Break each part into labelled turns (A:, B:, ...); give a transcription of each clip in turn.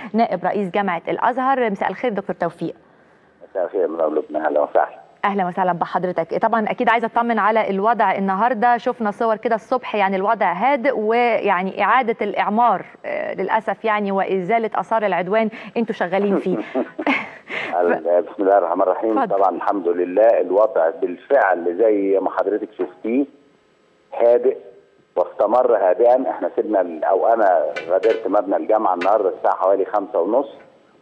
A: نائب رئيس جامعة الأزهر. مساء الخير دكتور توفيق.
B: مساء الخير من لبنان. أهلا وسهلا.
A: أهلا وسهلا بحضرتك. طبعا أكيد عايزة أطمن على الوضع النهارده. شفنا صور كده الصبح يعني الوضع هادئ ويعني إعادة الإعمار آه، للأسف يعني وإزالة آثار العدوان أنتوا شغالين فيه.
B: بسم الله الرحمن الرحيم.
A: اتفضل.
B: طبعا الحمد لله الوضع بالفعل زي ما حضرتك شفتيه هادئ واستمر هادئا إحنا سيبنا أو أنا غادرت مبنى الجامعة النهارده الساعة حوالي خمسة ونص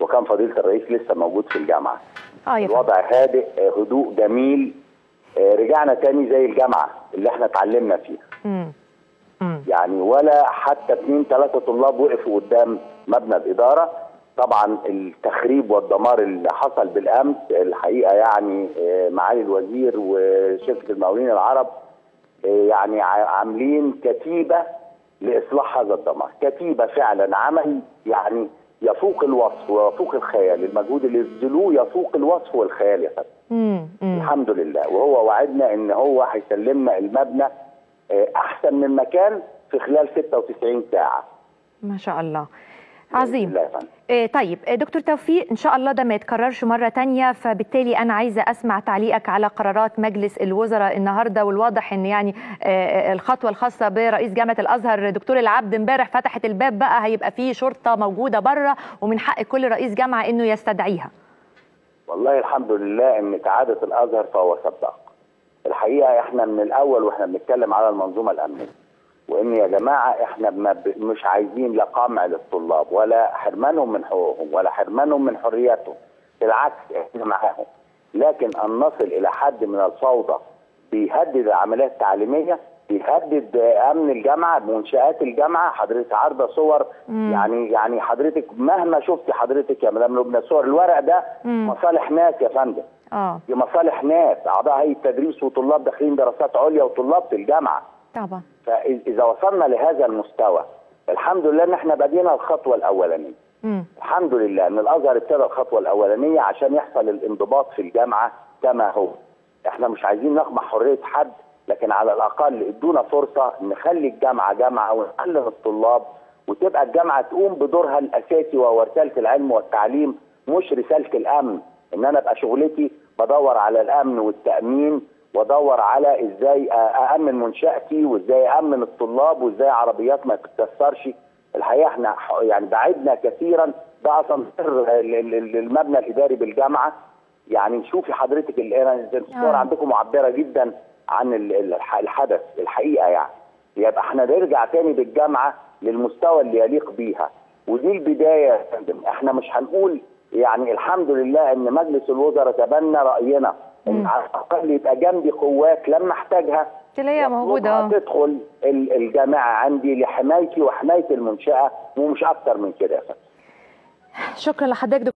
B: وكان فضيلة الرئيس لسه موجود في
A: الجامعة فندم.
B: الوضع هادئ آه، هدوء جميل آه، رجعنا تاني زي الجامعة اللي إحنا اتعلمنا فيها
A: مم. مم.
B: يعني ولا حتى اثنين ثلاثة طلاب وقفوا قدام مبنى الإدارة طبعا التخريب والدمار اللي حصل بالأمس الحقيقة يعني آه، معالي الوزير وشركة المقاولين العرب آه، يعني عاملين كتيبة لإصلاح هذا الدمار. كتيبة فعلا عمل يعني يفوق الوصف ويفوق الخيال. المجهود اللي يبذلوه يفوق الوصف والخيال يا فندم. الحمد لله. وهو وعدنا إن هو هيسلمنا المبنى آه، أحسن من مكان في خلال 96 ساعة.
A: ما شاء الله. عظيم. آه، طيب آه، دكتور توفيق إن شاء الله ده ما يتكررش مرة تانية فبالتالي أنا عايزة أسمع تعليقك على قرارات مجلس الوزراء النهارده والواضح إن يعني آه، الخطوة الخاصة برئيس جامعة الأزهر دكتور العبد امبارح فتحت الباب بقى هيبقى فيه شرطة موجودة بره ومن حق كل رئيس جامعة إنه يستدعيها.
B: والله الحمد لله إن كعاده الأزهر فهو سباق الحقيقة إحنا من الأول وإحنا بنتكلم على المنظومة الأمنية. وإن يا جماعة إحنا مش عايزين لا قمع للطلاب ولا حرمانهم من حقوقهم ولا حرمانهم من حرياتهم. بالعكس إحنا معاهم. لكن أن نصل إلى حد من الفوضى بيهدد العمليات التعليمية بيهدد أمن الجامعة منشآت الجامعة. حضرتك عارضة صور. يعني يعني حضرتك مهما شفت حضرتك يا مدام لبنى صور الورق ده
A: مم.
B: مصالح ناس يا فندم.
A: آه.
B: دي مصالح ناس. أعضاء هيئة تدريس وطلاب داخلين دراسات عليا وطلاب في الجامعة.
A: طبعا.
B: فإذا وصلنا لهذا المستوى الحمد لله إن إحنا بدينا الخطوة الأولانية.
A: مم.
B: الحمد لله إن الأزهر ابتدى الخطوة الأولانية عشان يحصل الانضباط في الجامعة كما هو. إحنا مش عايزين نقمع حرية حد لكن على الأقل إدونا فرصة نخلي الجامعة جامعة ونعلم الطلاب وتبقى الجامعة تقوم بدورها الأساسي وهو رسالة العلم والتعليم مش رسالة الأمن. إن أنا أبقى شغلتي بدور على الأمن والتأمين وأدور على إزاي أأمن منشأتي وإزاي امن الطلاب وإزاي عربيات ما تتكسرش. الحقيقة إحنا يعني بعدنا كثيرا ده أصلا سر ال- ال- ال- المبنى الإداري بالجامعة. يعني شوفي حضرتك ال- الصور
A: آه.
B: عندكم معبرة جدا عن ال- ال- الح- الحدث الحقيقة يعني. يبقى إحنا نرجع تاني بالجامعة للمستوى اللي يليق بيها. ودي البداية يا فندم. إحنا مش هنقول يعني الحمد لله إن مجلس الوزراء تبنى رأينا. إن على الأقل يبقى جنبي قوات لما احتاجها.
A: تلاقيها
B: موجودة
A: آه.
B: تدخل ال- الجامعة عندي لحمايتي وحماية المنشأة ومش أكتر من كده.
A: شكرا لحضرتك